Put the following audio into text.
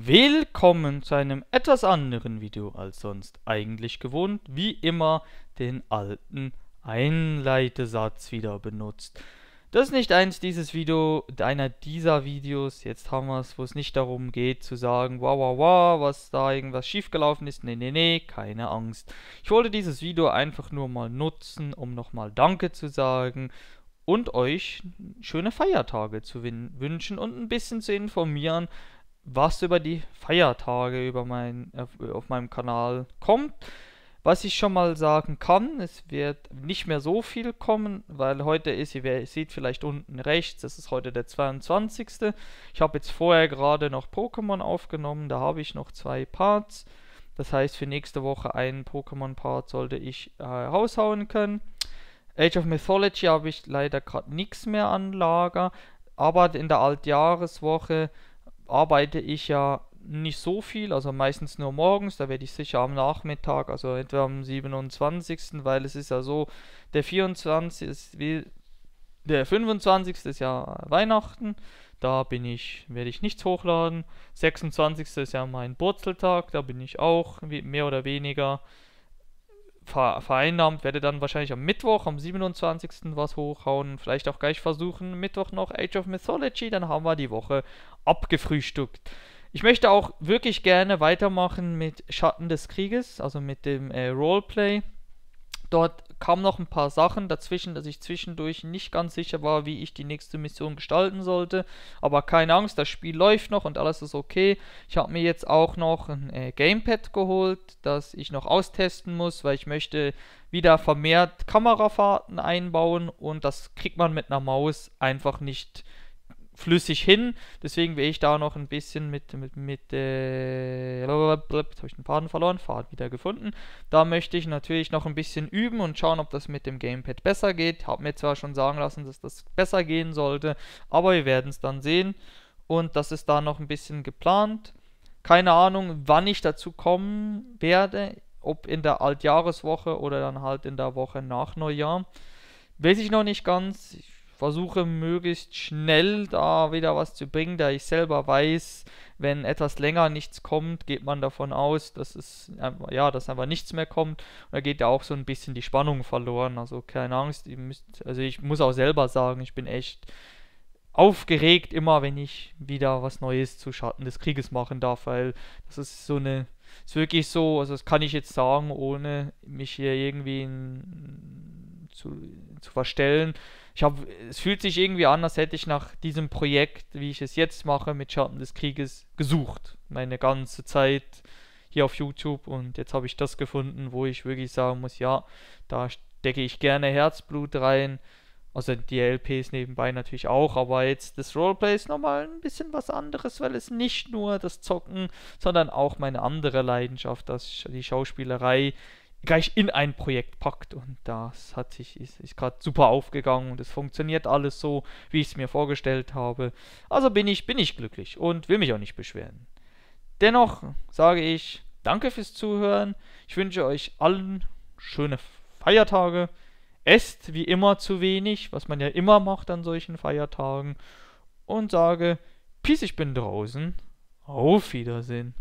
Willkommen zu einem etwas anderen Video als sonst eigentlich gewohnt. Wie immer den alten Einleitesatz wieder benutzt. Das ist nicht eins dieses Video, einer dieser Videos, jetzt haben wir es, wo es nicht darum geht zu sagen, wow, wow, wow, was da irgendwas schiefgelaufen ist. Nee, nee, nee, keine Angst. Ich wollte dieses Video einfach nur mal nutzen, um nochmal Danke zu sagen und euch schöne Feiertage zu wünschen und ein bisschen zu informieren, was über die Feiertage über mein, auf, auf meinem Kanal kommt. Was ich schon mal sagen kann, es wird nicht mehr so viel kommen, weil heute ist, ihr seht vielleicht unten rechts, das ist heute der 22. Ich habe jetzt vorher gerade noch Pokémon aufgenommen, da habe ich noch zwei Parts. Das heißt, für nächste Woche einen Pokémon-Part sollte ich äh, raushauen können. Age of Mythology habe ich leider gerade nichts mehr an Lager, aber in der Altjahreswoche arbeite ich ja nicht so viel, also meistens nur morgens, da werde ich sicher am Nachmittag, also etwa am 27., weil es ist ja so, der 24. ist wie, der 25. ist ja Weihnachten, da bin ich, werde ich nichts hochladen. 26. ist ja mein Wurzeltag, da bin ich auch mehr oder weniger vereinnahmt, werde dann wahrscheinlich am Mittwoch, am 27. was hochhauen. Vielleicht auch gleich versuchen, Mittwoch noch Age of Mythology, dann haben wir die Woche abgefrühstückt. Ich möchte auch wirklich gerne weitermachen mit Schatten des Krieges, also mit dem äh, Roleplay. Dort kamen noch ein paar Sachen dazwischen, dass ich zwischendurch nicht ganz sicher war, wie ich die nächste Mission gestalten sollte. Aber keine Angst, das Spiel läuft noch und alles ist okay. Ich habe mir jetzt auch noch ein äh, Gamepad geholt, das ich noch austesten muss, weil ich möchte wieder vermehrt Kamerafahrten einbauen und das kriegt man mit einer Maus einfach nicht flüssig hin. Deswegen will ich da noch ein bisschen mit, mit, mit, äh, jetzt habe ich den Faden verloren, Faden wieder gefunden. Da möchte ich natürlich noch ein bisschen üben und schauen, ob das mit dem Gamepad besser geht. Habe mir zwar schon sagen lassen, dass das besser gehen sollte, aber wir werden es dann sehen. Und das ist da noch ein bisschen geplant. Keine Ahnung, wann ich dazu kommen werde, ob in der Altjahreswoche oder dann halt in der Woche nach Neujahr. Weiß ich noch nicht ganz. Ich versuche möglichst schnell da wieder was zu bringen, da ich selber weiß, wenn etwas länger nichts kommt, geht man davon aus, dass es ja, dass einfach nichts mehr kommt. Und da geht ja auch so ein bisschen die Spannung verloren. Also keine Angst, müsst, also ich muss auch selber sagen, ich bin echt aufgeregt immer, wenn ich wieder was Neues zu Schatten des Krieges machen darf, weil das ist so eine, ist wirklich so, also das kann ich jetzt sagen, ohne mich hier irgendwie in, zu, zu verstellen ich habe, es fühlt sich irgendwie an, als hätte ich nach diesem Projekt, wie ich es jetzt mache, mit Schatten des Krieges gesucht. Meine ganze Zeit hier auf YouTube und jetzt habe ich das gefunden, wo ich wirklich sagen muss, ja, da stecke ich gerne Herzblut rein. Also die LPs nebenbei natürlich auch, aber jetzt das Roleplay ist nochmal ein bisschen was anderes, weil es nicht nur das Zocken, sondern auch meine andere Leidenschaft, das die Schauspielerei gleich in ein Projekt packt. Und das hat sich, ist, ist gerade super aufgegangen und es funktioniert alles so, wie ich es mir vorgestellt habe. Also bin ich, bin ich glücklich und will mich auch nicht beschweren. Dennoch sage ich Danke fürs Zuhören. Ich wünsche euch allen schöne Feiertage. Esst wie immer zu wenig, was man ja immer macht an solchen Feiertagen. Und sage, Peace, ich bin draußen. Auf Wiedersehen.